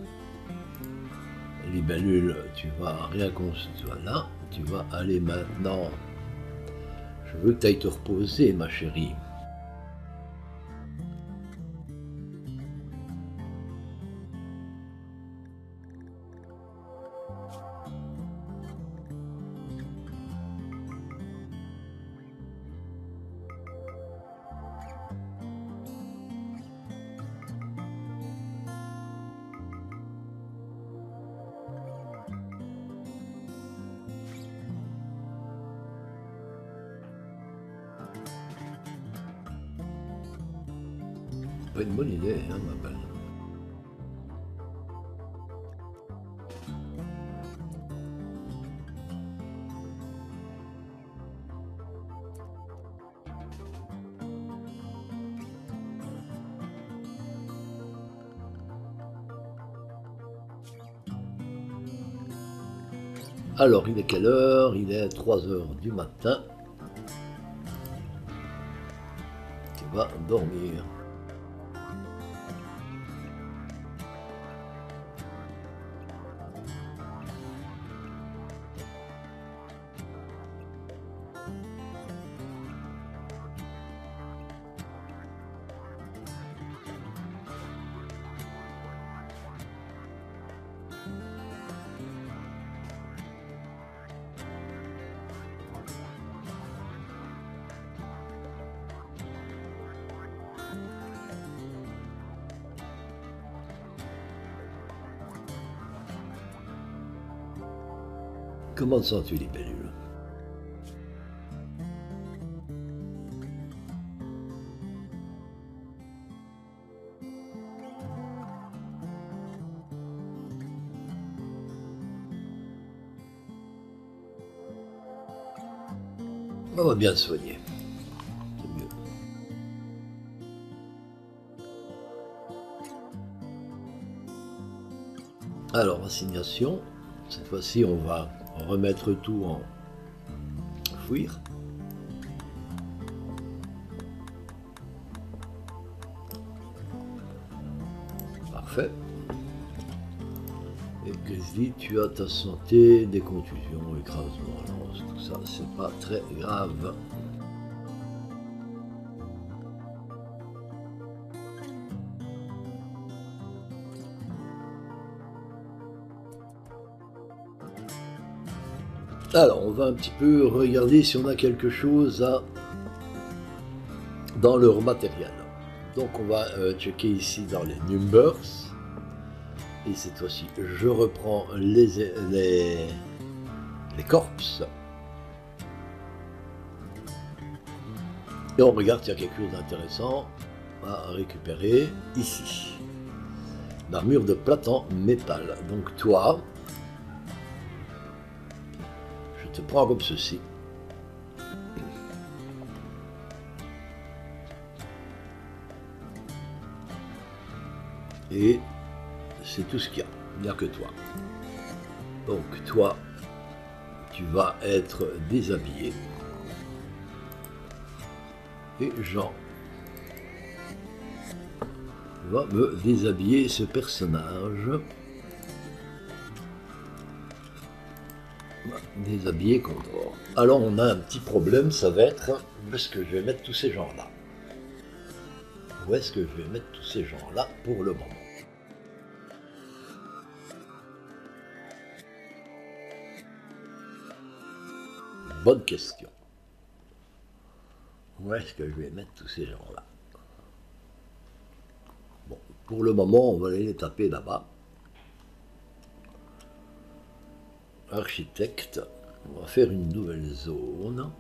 Libellule, tu vas rien construire là. Tu vas aller maintenant. Je veux que tu ailles te reposer, ma chérie. Il est quelle heure? Il est 3 heures du matin. Tu vas dormir. Comment sens-tu les libellule On va bien soigner. C'est mieux. Alors, assignation. Cette fois-ci, on va remettre tout en fuir. Parfait. Et Grizzly, tu as ta santé, des contusions, écrasement, tout ça, c'est pas très grave. Alors, on va un petit peu regarder si on a quelque chose dans leur matériel. Donc, on va euh, checker ici dans les numbers. Et cette fois-ci, je reprends les, les, corps. Et on regarde s'il y a quelque chose d'intéressant à récupérer ici. L'armure de plate en métal. Donc toi, comme ceci. Et c'est tout ce qu'il y a. Il n'y a que toi. Donc toi, tu vas être déshabillé. Et Jean va me déshabiller ce personnage. Déshabillé Condor. Alors on a un petit problème, ça va être où est-ce que je vais mettre tous ces gens-là Où est-ce que je vais mettre tous ces gens-là pour le moment? Bonne question. Où est-ce que je vais mettre tous ces gens-là? Bon, pour le moment, on va aller les taper là-bas. Architecte, on va faire une nouvelle zone.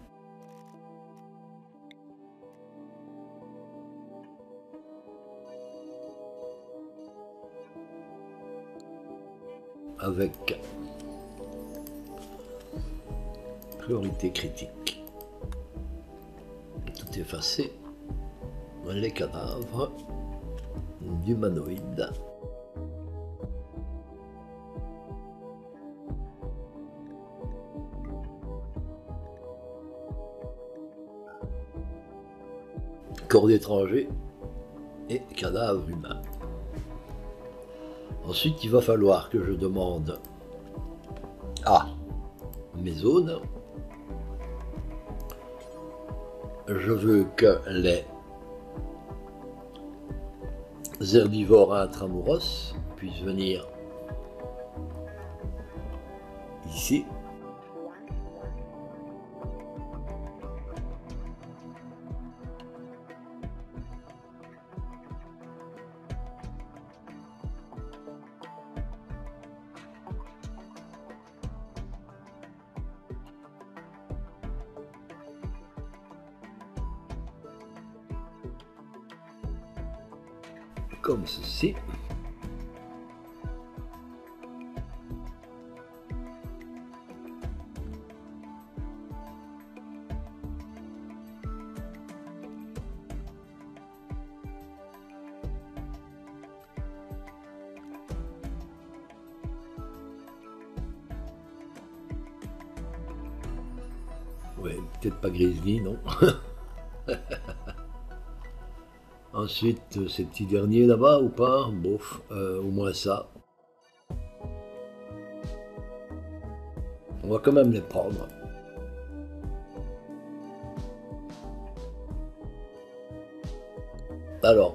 Avec priorité critique. Tout effacé. Les cadavres d'humanoïdes. D'étrangers et cadavres humains. Ensuite, il va falloir que je demande à mes zones je veux que les herbivores intramuros puissent venir ces petits derniers là-bas ou pas? Bof, euh, au moins ça. On va quand même les prendre. Alors,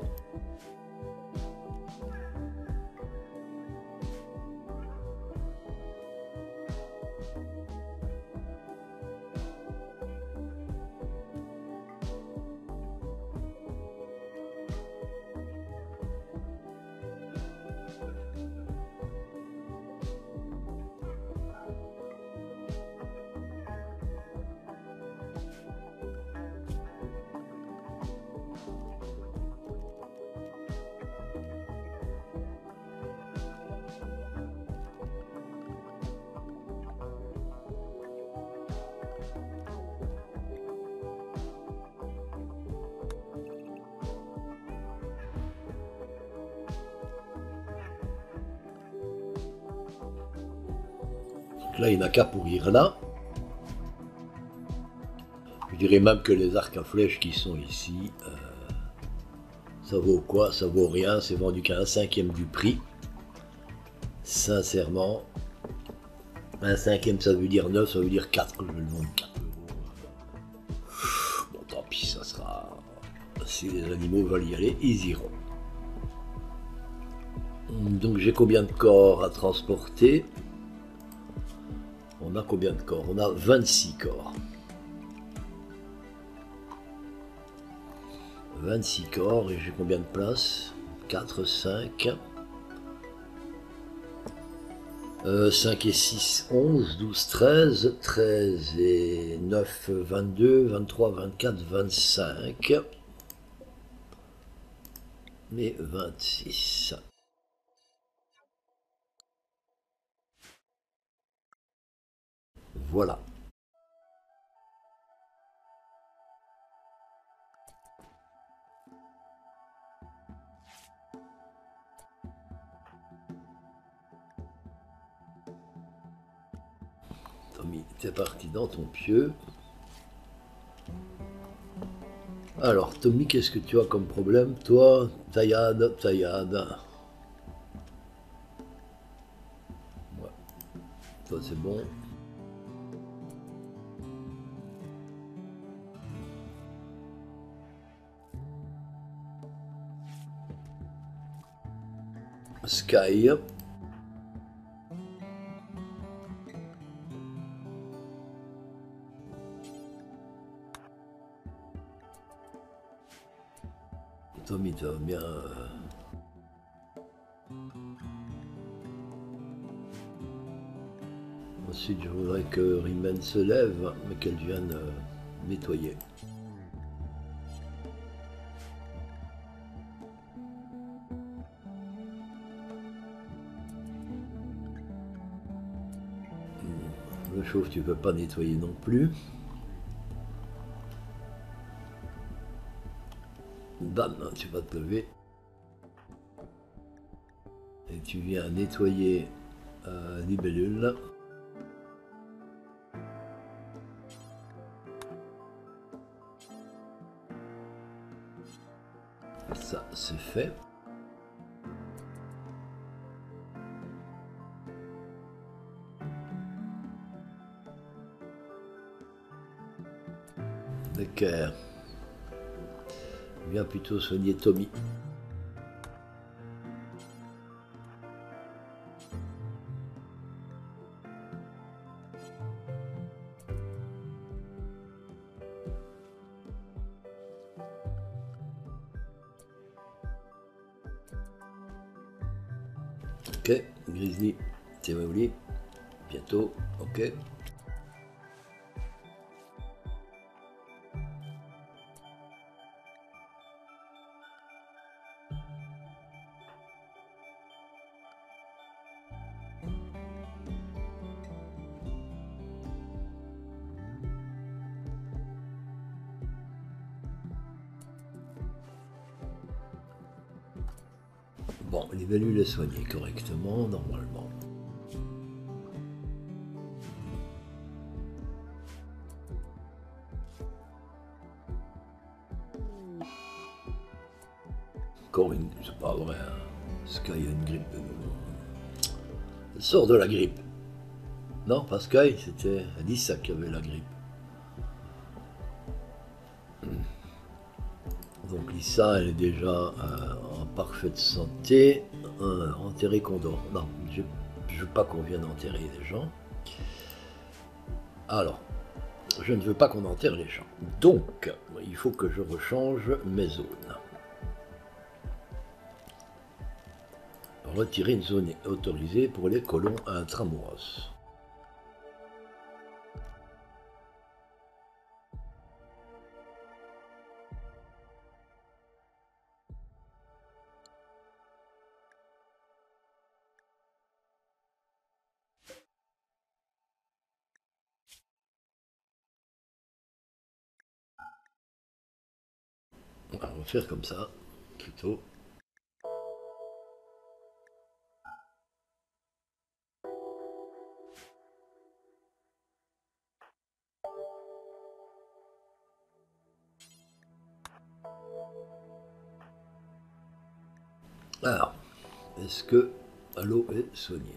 là, il n'a qu'à pourrir là. Je dirais même que les arcs à flèches qui sont ici, euh, ça vaut quoi? Ça vaut rien, c'est vendu qu'à un cinquième du prix. Sincèrement, un cinquième ça veut dire 9, ça veut dire 4, je vais le vendre 4 euros. Bon tant pis, ça sera... Si les animaux veulent y aller, ils iront. Donc j'ai combien de corps à transporter? On a combien de corps? On a 26 corps. 26 corps et j'ai combien de places? 4, 5. 5 et 6, 11, 12, 13, 13 et 9, 22, 23, 24, 25. Mais 26. Voilà. Tommy, t'es parti dans ton pieu. Alors, Tommy, qu'est-ce que tu as comme problème? Toi, taillade, taillade. Ouais. Toi, c'est bon. Tommy, ça va bien. euh. Ensuite, je voudrais que Rimen se lève, mais qu'elle vienne euh, nettoyer. Le chauve, tu peux pas nettoyer non plus. Bam, tu vas te lever. Et tu viens nettoyer euh, libellule. Ça, c'est fait. Plutôt soigner Tommy. Bon, libellule est soignée correctement, normalement. Encore une, c'est pas vrai, hein. Sky a une grippe de nouveau. Elle sort de la grippe. Non, pas Sky, c'était Lisa qui avait la grippe. Donc Lisa, elle est déjà euh, parfaite santé, euh, enterrée condor. Non, je ne veux pas qu'on vienne enterrer les gens. Alors, je ne veux pas qu'on enterre les gens. Donc, il faut que je rechange mes zones. Retirer une zone autorisée pour les colons intramuros. Faire comme ça, plutôt. Alors, est-ce que Halo est soigné?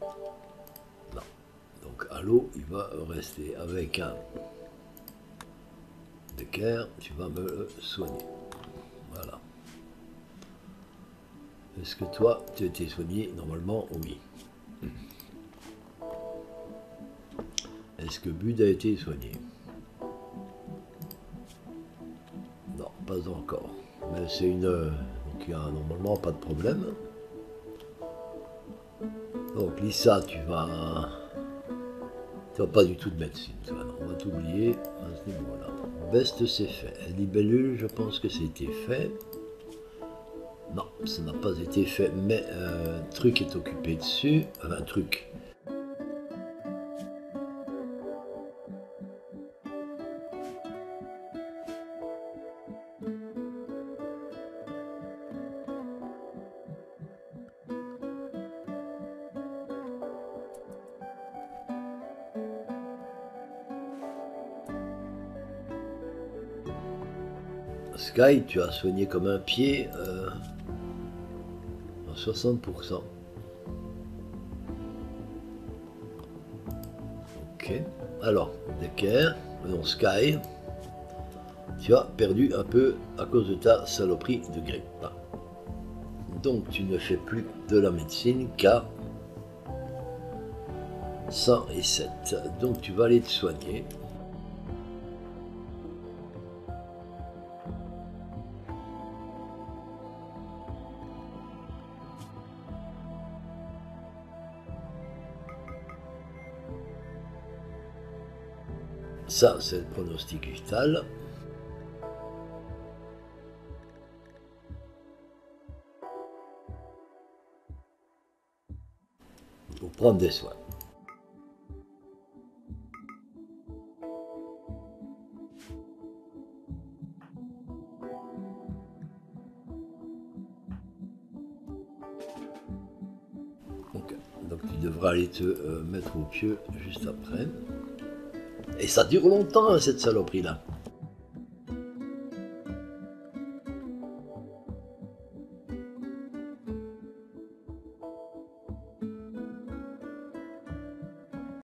Non. Donc Halo, il va rester avec un tu vas me soigner. Voilà. Est-ce que toi, tu as été soigné Normalement, oui. Est-ce que Bud a été soigné? Non, pas encore. Mais c'est une... Donc il n'y a normalement pas de problème. Donc Lisa, tu vas... Tu vas pas du tout de médecine. On va t'oublier à ce niveau-là. Best, c'est fait. Libellule, je pense que c'était fait. Non, ça n'a pas été fait, mais un truc est occupé dessus. un truc. Sky, tu as soigné comme un pied euh, en 60%. Ok. Alors, Decker, non Sky, tu as perdu un peu à cause de ta saloperie de grippe. Donc tu ne fais plus de la médecine qu'à 107. Donc tu vas aller te soigner. Ça, c'est le pronostic vital. Pour prendre des soins. Donc, tu devras aller te euh, mettre au pieu juste après. Et ça dure longtemps, hein, cette saloperie-là.